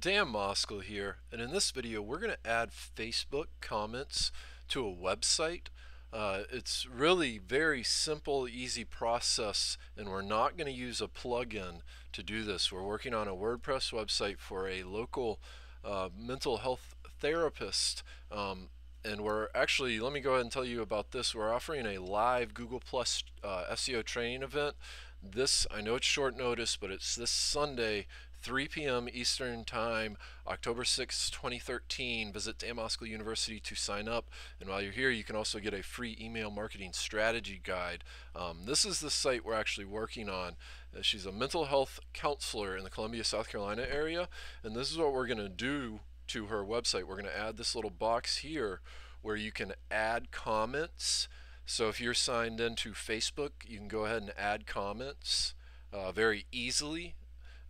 Dan Moskel here, and in this video we're going to add Facebook comments to a website. Uh, it's really very simple, easy process, and we're not going to use a plugin to do this. We're working on a WordPress website for a local uh, mental health therapist, um, and we're actually, let me go ahead and tell you about this. We're offering a live Google Plus uh, SEO training event. This, I know it's short notice, but it's this Sunday, 3 p.m. Eastern Time, October 6, 2013. Visit Dan University to sign up. And while you're here, you can also get a free email marketing strategy guide. Um, this is the site we're actually working on. Uh, she's a mental health counselor in the Columbia, South Carolina area. And this is what we're going to do to her website. We're going to add this little box here where you can add comments. So if you're signed into Facebook, you can go ahead and add comments uh, very easily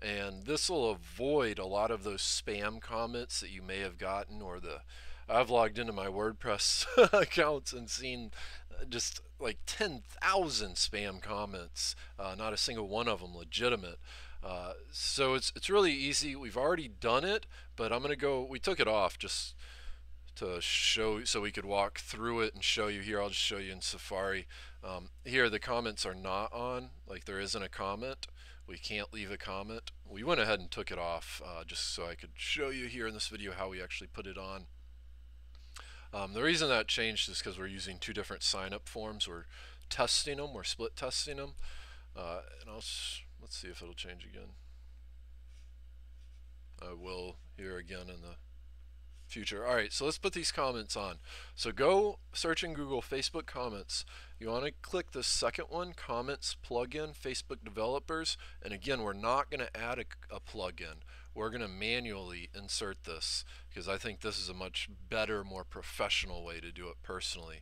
and this will avoid a lot of those spam comments that you may have gotten or the I've logged into my WordPress accounts and seen uh, just like 10,000 spam comments, uh, not a single one of them legitimate. Uh, so it's it's really easy. We've already done it, but I'm gonna go. We took it off just to show so we could walk through it and show you here. I'll just show you in Safari. Um, here the comments are not on, like there isn't a comment we can't leave a comment. We went ahead and took it off uh, just so I could show you here in this video how we actually put it on. Um, the reason that changed is because we're using two different sign-up forms. We're testing them, we're split testing them. Uh, and I'll let's see if it'll change again. I will here again in the future. All right, so let's put these comments on. So go search in Google Facebook comments. You want to click the second one, comments plugin, Facebook developers. And again, we're not going to add a, a plugin. We're going to manually insert this because I think this is a much better, more professional way to do it personally.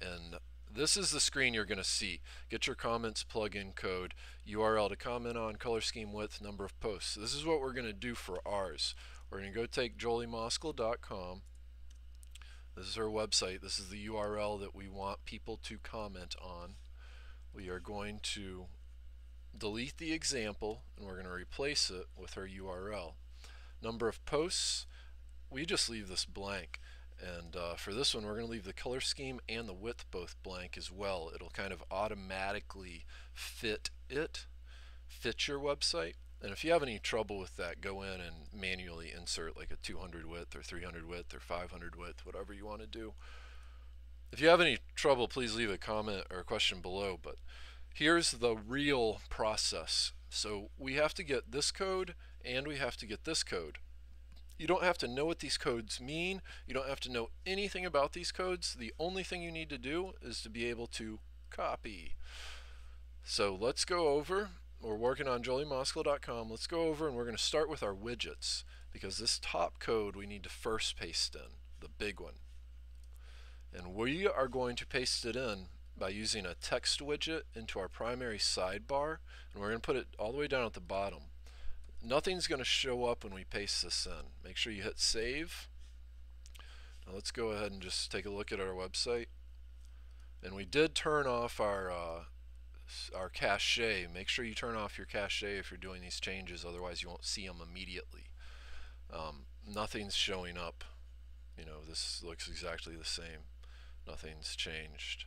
And this is the screen you're going to see. Get your comments plugin code, URL to comment on, color scheme width, number of posts. This is what we're going to do for ours. We're going to go take joliemoskel.com. This is her website. This is the URL that we want people to comment on. We are going to delete the example and we're going to replace it with her URL. Number of posts, we just leave this blank. And uh, for this one, we're going to leave the color scheme and the width both blank as well. It'll kind of automatically fit it, fit your website. And if you have any trouble with that, go in and manually insert like a 200 width or 300 width or 500 width, whatever you want to do. If you have any trouble, please leave a comment or a question below. But here's the real process. So we have to get this code and we have to get this code. You don't have to know what these codes mean. You don't have to know anything about these codes. The only thing you need to do is to be able to copy. So let's go over we're working on joliemoskel.com. Let's go over and we're going to start with our widgets because this top code we need to first paste in, the big one. And we are going to paste it in by using a text widget into our primary sidebar and we're going to put it all the way down at the bottom. Nothing's going to show up when we paste this in. Make sure you hit save. Now let's go ahead and just take a look at our website. And we did turn off our uh, our cache. Make sure you turn off your cache if you're doing these changes, otherwise you won't see them immediately. Um, nothing's showing up. You know, this looks exactly the same. Nothing's changed.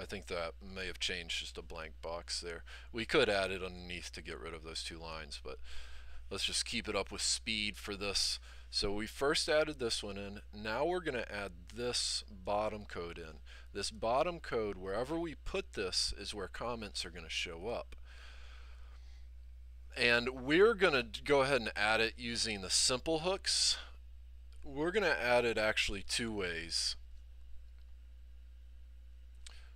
I think that may have changed just a blank box there. We could add it underneath to get rid of those two lines, but let's just keep it up with speed for this. So we first added this one in. Now we're going to add this bottom code in. This bottom code, wherever we put this, is where comments are going to show up. And we're going to go ahead and add it using the simple hooks. We're going to add it actually two ways.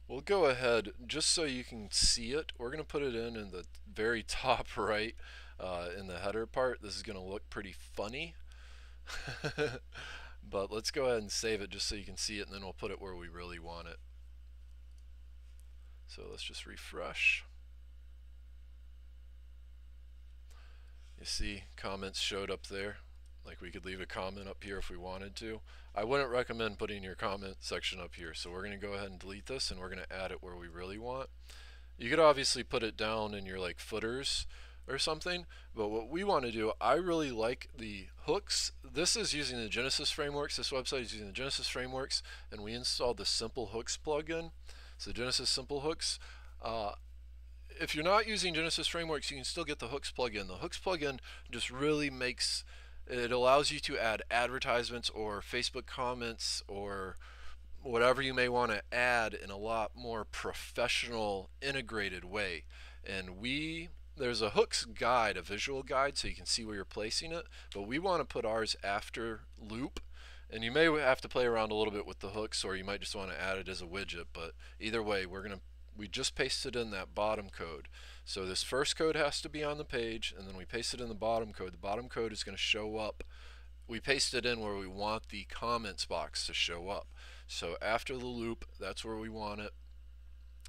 We'll go ahead, just so you can see it, we're going to put it in in the very top right uh, in the header part. This is going to look pretty funny. but let's go ahead and save it just so you can see it and then we'll put it where we really want it. So let's just refresh. You see comments showed up there. Like we could leave a comment up here if we wanted to. I wouldn't recommend putting your comment section up here. So we're going to go ahead and delete this and we're going to add it where we really want. You could obviously put it down in your like footers or something. But what we want to do, I really like the hooks. This is using the Genesis frameworks. This website is using the Genesis frameworks, and we installed the Simple Hooks plugin. So Genesis Simple Hooks. Uh, if you're not using Genesis frameworks, you can still get the Hooks plugin. The Hooks plugin just really makes it allows you to add advertisements or Facebook comments or whatever you may want to add in a lot more professional integrated way. And we there's a hooks guide, a visual guide so you can see where you're placing it, but we want to put ours after loop. And you may have to play around a little bit with the hooks or you might just want to add it as a widget, but either way, we're going to we just pasted in that bottom code. So this first code has to be on the page, and then we paste it in the bottom code. The bottom code is going to show up. We paste it in where we want the comments box to show up. So after the loop, that's where we want it.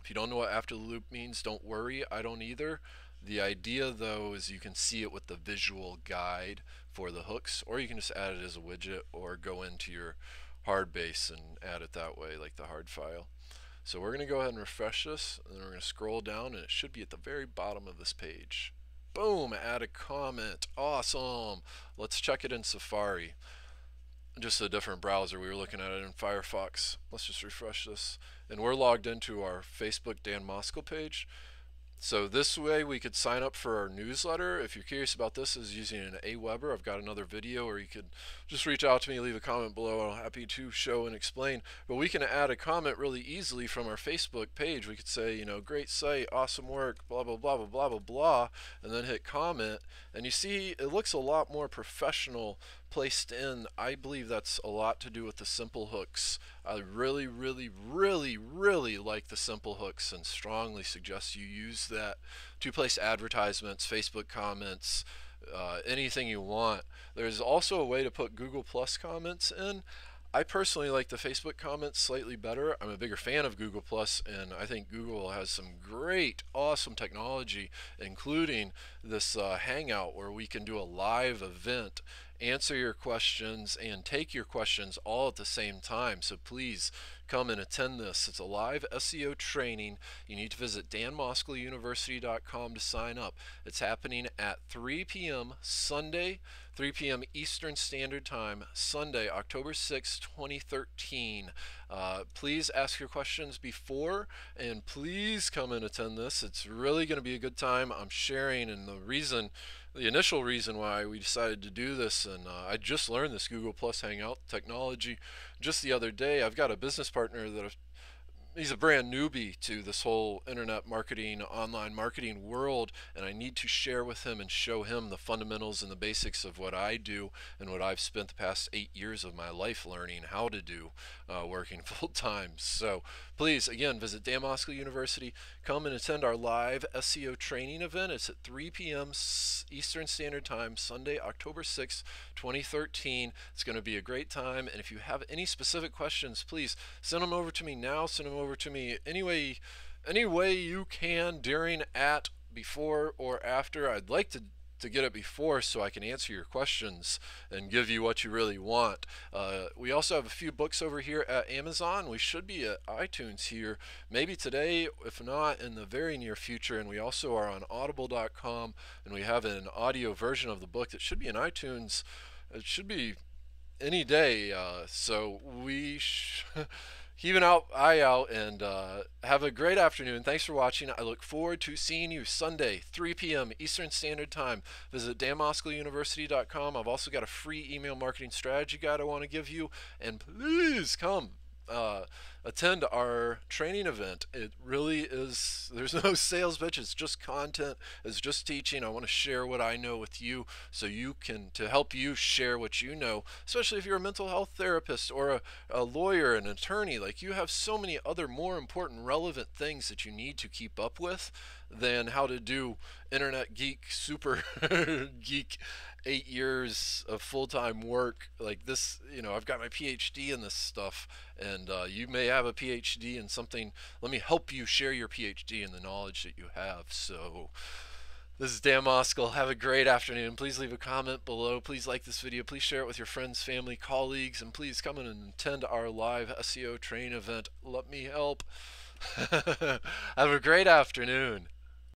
If you don't know what after the loop means, don't worry. I don't either. The idea though is you can see it with the visual guide for the hooks, or you can just add it as a widget or go into your hard base and add it that way like the hard file. So we're going to go ahead and refresh this, and we're going to scroll down, and it should be at the very bottom of this page. Boom, add a comment. Awesome. Let's check it in Safari. Just a different browser. We were looking at it in Firefox. Let's just refresh this. And we're logged into our Facebook Dan Moskel page. So this way we could sign up for our newsletter. If you're curious about this is using an Aweber, I've got another video or you could just reach out to me, leave a comment below. I'm happy to show and explain. But we can add a comment really easily from our Facebook page. We could say, you know, great site, awesome work, blah, blah, blah, blah, blah, blah, blah, and then hit comment. And you see it looks a lot more professional placed in, I believe that's a lot to do with the simple hooks. I really, really, really, really like the simple hooks and strongly suggest you use that to place advertisements, Facebook comments, uh, anything you want. There's also a way to put Google Plus comments in. I personally like the Facebook comments slightly better. I'm a bigger fan of Google Plus, and I think Google has some great, awesome technology, including this uh, Hangout where we can do a live event answer your questions and take your questions all at the same time. So please come and attend this. It's a live SEO training. You need to visit danmoskeluniversity.com to sign up. It's happening at 3 p.m. Sunday, 3 p.m. Eastern Standard Time, Sunday, October 6, 2013. Uh, please ask your questions before and please come and attend this. It's really going to be a good time. I'm sharing, and the reason the initial reason why we decided to do this, and uh, I just learned this Google Plus Hangout technology just the other day. I've got a business partner that he's a brand newbie to this whole internet marketing, online marketing world, and I need to share with him and show him the fundamentals and the basics of what I do and what I've spent the past eight years of my life learning how to do, uh, working full time. So please, again, visit Dan Moskel University. Come and attend our live SEO training event. It's at 3 p.m. Eastern Standard Time, Sunday, October 6, 2013. It's going to be a great time, and if you have any specific questions, please send them over to me now. Send them over over to me any way, any way you can during, at, before, or after. I'd like to to get it before so I can answer your questions and give you what you really want. Uh, we also have a few books over here at Amazon. We should be at iTunes here, maybe today, if not in the very near future. And we also are on audible.com and we have an audio version of the book that should be in iTunes. It should be any day. Uh, so we. keep an eye out and uh, have a great afternoon. Thanks for watching. I look forward to seeing you Sunday, 3 p.m. Eastern Standard Time. Visit danmoskeluniversity.com. I've also got a free email marketing strategy guide I want to give you. And please come uh, attend our training event. It really is, there's no sales pitch, it's just content, it's just teaching. I want to share what I know with you so you can, to help you share what you know, especially if you're a mental health therapist or a, a lawyer, an attorney. Like you have so many other more important, relevant things that you need to keep up with than how to do internet geek, super geek eight years of full-time work like this you know i've got my phd in this stuff and uh, you may have a phd in something let me help you share your phd and the knowledge that you have so this is Dan Moskel. Have a great afternoon. Please leave a comment below. Please like this video. Please share it with your friends, family, colleagues, and please come in and attend our live SEO train event. Let me help. have a great afternoon.